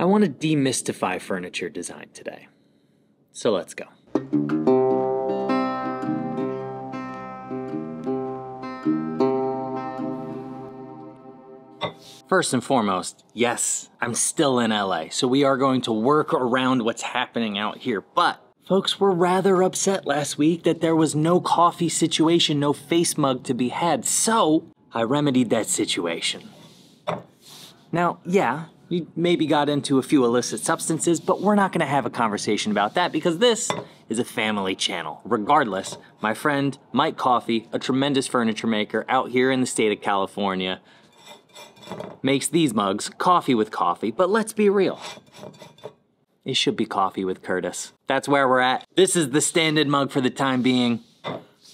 I want to demystify furniture design today. So let's go. First and foremost, yes, I'm still in LA, so we are going to work around what's happening out here. But folks were rather upset last week that there was no coffee situation, no face mug to be had, so I remedied that situation. Now, yeah, you maybe got into a few illicit substances, but we're not gonna have a conversation about that because this is a family channel. Regardless, my friend Mike Coffee, a tremendous furniture maker out here in the state of California, makes these mugs coffee with coffee, but let's be real. It should be coffee with Curtis. That's where we're at. This is the standard mug for the time being.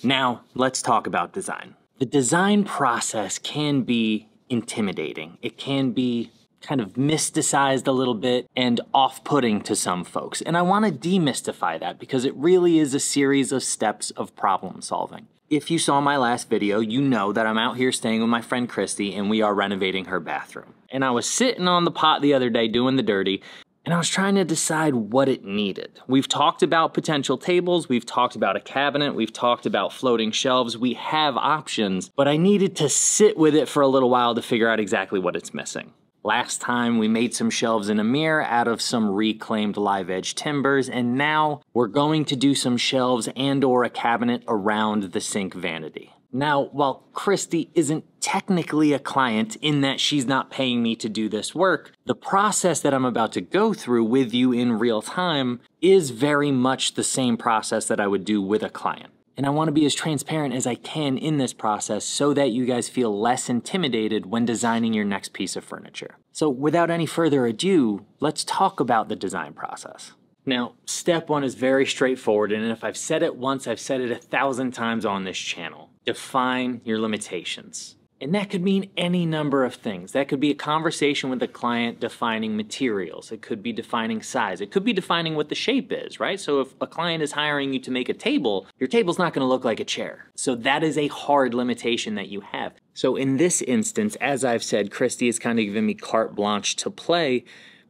Now, let's talk about design. The design process can be intimidating. It can be kind of mysticized a little bit and off putting to some folks. And I want to demystify that because it really is a series of steps of problem solving. If you saw my last video, you know that I'm out here staying with my friend Christy and we are renovating her bathroom. And I was sitting on the pot the other day doing the dirty and I was trying to decide what it needed. We've talked about potential tables, we've talked about a cabinet, we've talked about floating shelves, we have options, but I needed to sit with it for a little while to figure out exactly what it's missing. Last time we made some shelves in a mirror out of some reclaimed live edge timbers and now we're going to do some shelves and or a cabinet around the sink vanity. Now, while Christy isn't technically a client in that she's not paying me to do this work, the process that I'm about to go through with you in real time is very much the same process that I would do with a client. And I want to be as transparent as I can in this process so that you guys feel less intimidated when designing your next piece of furniture. So without any further ado, let's talk about the design process. Now, step one is very straightforward, and if I've said it once, I've said it a thousand times on this channel. Define your limitations. And that could mean any number of things. That could be a conversation with a client defining materials. It could be defining size. It could be defining what the shape is, right? So if a client is hiring you to make a table, your table's not gonna look like a chair. So that is a hard limitation that you have. So in this instance, as I've said, Christy has kind of given me carte blanche to play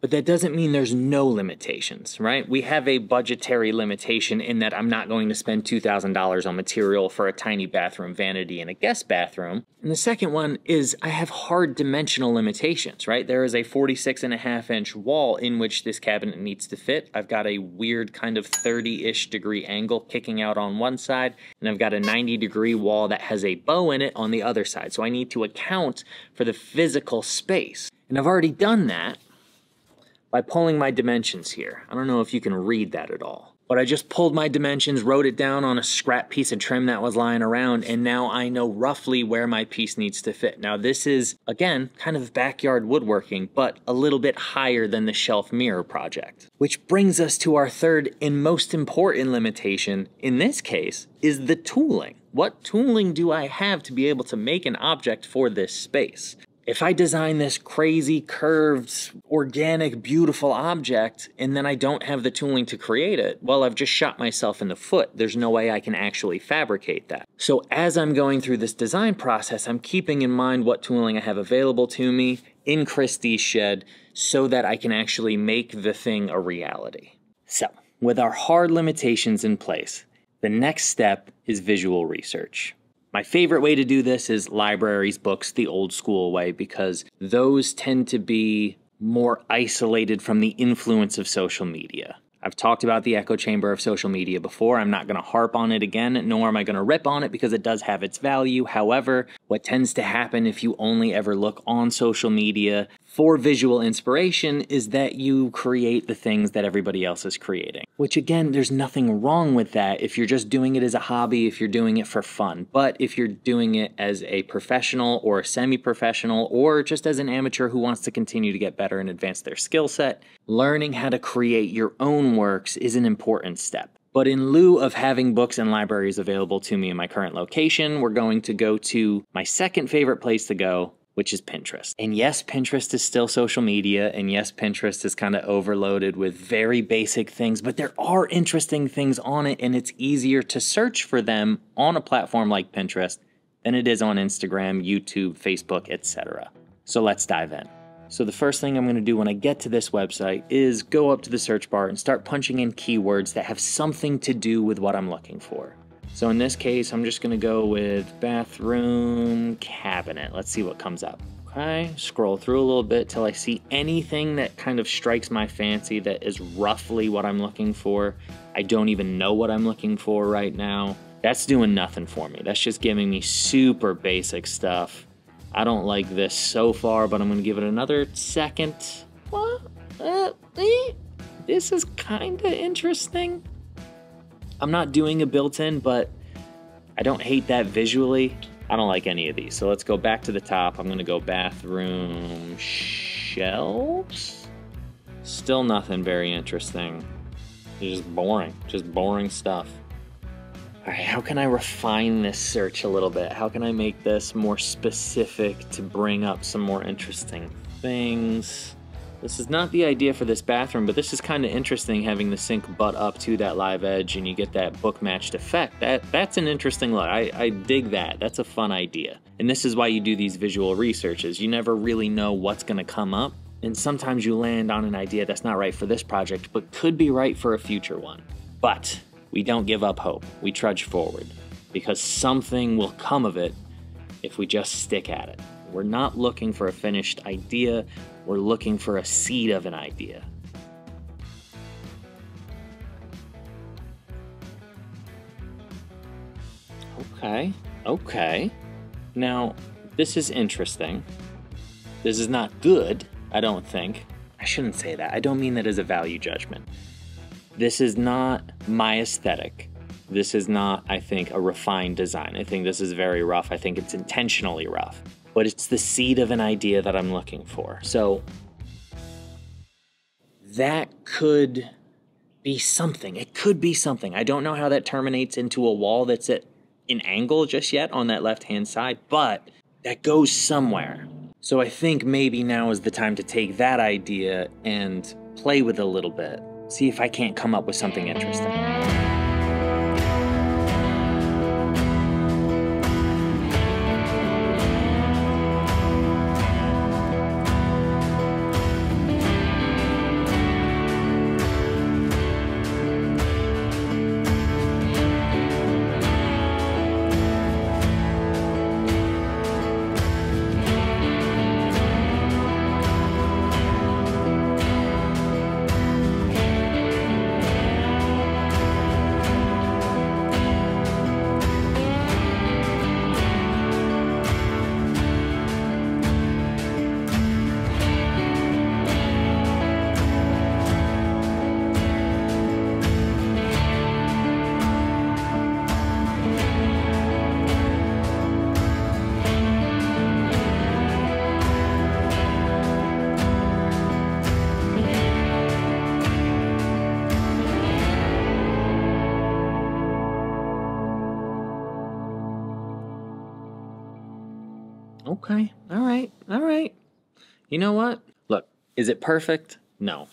but that doesn't mean there's no limitations, right? We have a budgetary limitation in that I'm not going to spend $2,000 on material for a tiny bathroom vanity and a guest bathroom. And the second one is I have hard dimensional limitations, right? There is a 46 and a half inch wall in which this cabinet needs to fit. I've got a weird kind of 30-ish degree angle kicking out on one side, and I've got a 90 degree wall that has a bow in it on the other side. So I need to account for the physical space. And I've already done that by pulling my dimensions here. I don't know if you can read that at all. But I just pulled my dimensions, wrote it down on a scrap piece of trim that was lying around, and now I know roughly where my piece needs to fit. Now this is, again, kind of backyard woodworking, but a little bit higher than the shelf mirror project. Which brings us to our third and most important limitation, in this case, is the tooling. What tooling do I have to be able to make an object for this space? If I design this crazy, curved, organic, beautiful object and then I don't have the tooling to create it, well, I've just shot myself in the foot. There's no way I can actually fabricate that. So as I'm going through this design process, I'm keeping in mind what tooling I have available to me in Christie's shed so that I can actually make the thing a reality. So, with our hard limitations in place, the next step is visual research. My favorite way to do this is libraries, books, the old school way, because those tend to be more isolated from the influence of social media. I've talked about the echo chamber of social media before. I'm not going to harp on it again, nor am I going to rip on it because it does have its value. However, what tends to happen if you only ever look on social media for visual inspiration is that you create the things that everybody else is creating. Which again, there's nothing wrong with that if you're just doing it as a hobby, if you're doing it for fun. But if you're doing it as a professional or a semi professional or just as an amateur who wants to continue to get better and advance their skill set, learning how to create your own works is an important step. But in lieu of having books and libraries available to me in my current location, we're going to go to my second favorite place to go, which is Pinterest. And yes, Pinterest is still social media, and yes, Pinterest is kind of overloaded with very basic things, but there are interesting things on it, and it's easier to search for them on a platform like Pinterest than it is on Instagram, YouTube, Facebook, etc. So let's dive in. So the first thing I'm going to do when I get to this website is go up to the search bar and start punching in keywords that have something to do with what I'm looking for. So in this case, I'm just to go with bathroom cabinet. Let's see what comes up. Okay, scroll through a little bit till I see anything that kind of strikes my fancy that is roughly what I'm looking for. I don't even know what I'm looking for right now. That's doing nothing for me. That's just giving me super basic stuff. I don't like this so far, but I'm to give it another second. What? Uh, eh, this is kind of interesting. I'm not doing a built-in, but I don't hate that visually. I don't like any of these. So let's go back to the top. I'm gonna go bathroom shelves. Still nothing very interesting. It's just boring, just boring stuff. All right, how can I refine this search a little bit? How can I make this more specific to bring up some more interesting things? This is not the idea for this bathroom, but this is kind of interesting having the sink butt up to that live edge and you get that book matched effect. That That's an interesting look. I, I dig that. That's a fun idea. And this is why you do these visual researches. You never really know what's going to come up. And sometimes you land on an idea that's not right for this project, but could be right for a future one. But we don't give up hope. We trudge forward because something will come of it if we just stick at it. We're not looking for a finished idea, we're looking for a seed of an idea. Okay, okay. Now, this is interesting. This is not good, I don't think. I shouldn't say that. I don't mean that as a value judgment. This is not my aesthetic. This is not, I think, a refined design. I think this is very rough. I think it's intentionally rough but it's the seed of an idea that I'm looking for. So that could be something. It could be something. I don't know how that terminates into a wall that's at an angle just yet on that left hand side, but that goes somewhere. So I think maybe now is the time to take that idea and play with it a little bit. See if I can't come up with something interesting. Okay. All right. All right. You know what? Look, is it perfect? No.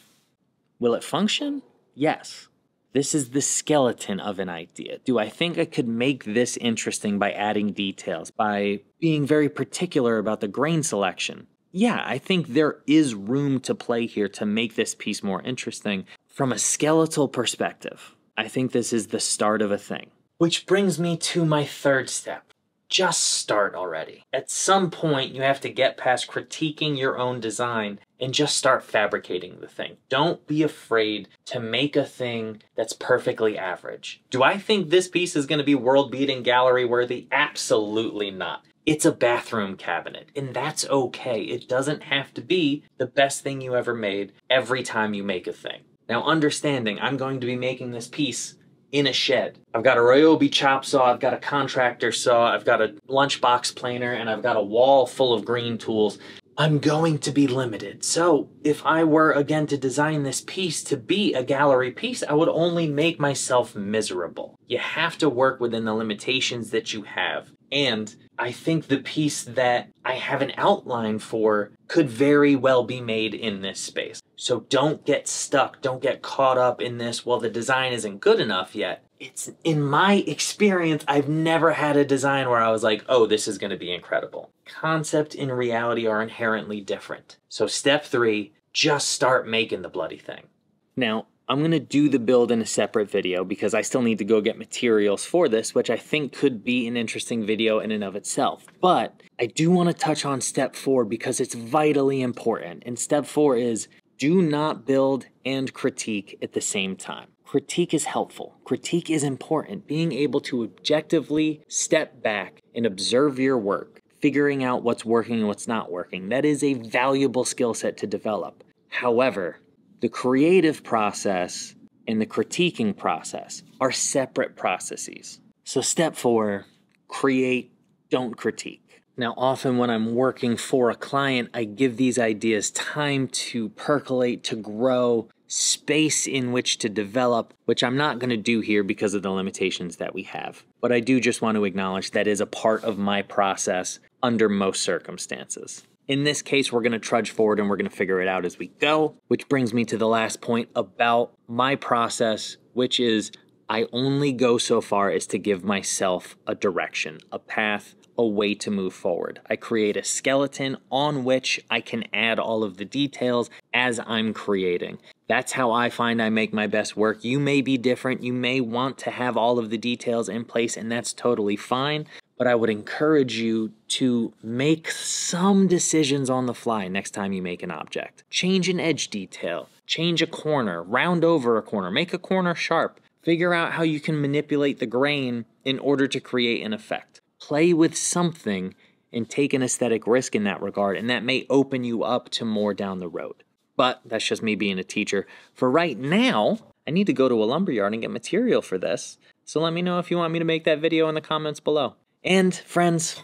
Will it function? Yes. This is the skeleton of an idea. Do I think I could make this interesting by adding details, by being very particular about the grain selection? Yeah, I think there is room to play here to make this piece more interesting from a skeletal perspective. I think this is the start of a thing. Which brings me to my third step just start already. At some point, you have to get past critiquing your own design and just start fabricating the thing. Don't be afraid to make a thing that's perfectly average. Do I think this piece is going to be world beating gallery worthy? Absolutely not. It's a bathroom cabinet, and that's okay. It doesn't have to be the best thing you ever made every time you make a thing. Now, understanding I'm going to be making this piece in a shed. I've got a Ryobi chop saw, I've got a contractor saw, I've got a lunchbox planer, and I've got a wall full of green tools. I'm going to be limited. So if I were again to design this piece to be a gallery piece, I would only make myself miserable. You have to work within the limitations that you have. And I think the piece that I have an outline for could very well be made in this space. So don't get stuck, don't get caught up in this, well, the design isn't good enough yet. it's in my experience, I've never had a design where I was like, oh, this is to be incredible. Concept and reality are inherently different. So, step three, just start making the bloody thing. Now, I'm going to do the build in a separate video because I still need to go get materials for this, which I think could be an interesting video in and of itself. But I do want to touch on step four because it's vitally important. And step four is do not build and critique at the same time. Critique is helpful. Critique is important. Being able to objectively step back and observe your work, figuring out what's working and what's not working, that is a valuable skill set to develop. However, the creative process and the critiquing process are separate processes. So, step four create, don't critique. Now, often when I'm working for a client, I give these ideas time to percolate, to grow, space in which to develop, which I'm not going to do here because of the limitations that we have. But I do just want to acknowledge that is a part of my process under most circumstances. In this case, we're going to trudge forward and we're going to figure it out as we go, which brings me to the last point about my process, which is I only go so far as to give myself a direction, a path, a way to move forward. I create a skeleton on which I can add all of the details as I'm creating. That's how I find I make my best work. You may be different. You may want to have all of the details in place, and that's totally fine. But I would encourage you to make some decisions on the fly next time you make an object. Change an edge detail, change a corner, round over a corner, make a corner sharp. Figure out how you can manipulate the grain in order to create an effect play with something and take an aesthetic risk in that regard, and that may open you up to more down the road. But that's just me being a teacher. For right now, I need to go to a lumberyard and get material for this. So let me know if you want me to make that video in the comments below. And friends,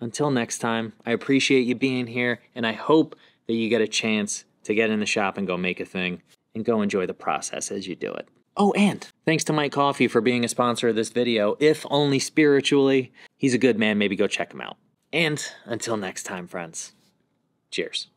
until next time, I appreciate you being here, and I hope that you get a chance to get in the shop and go make a thing and go enjoy the process as you do it. Oh, and thanks to Mike Coffee for being a sponsor of this video, if only spiritually. He's a good man, maybe go check him out. And until next time, friends, cheers.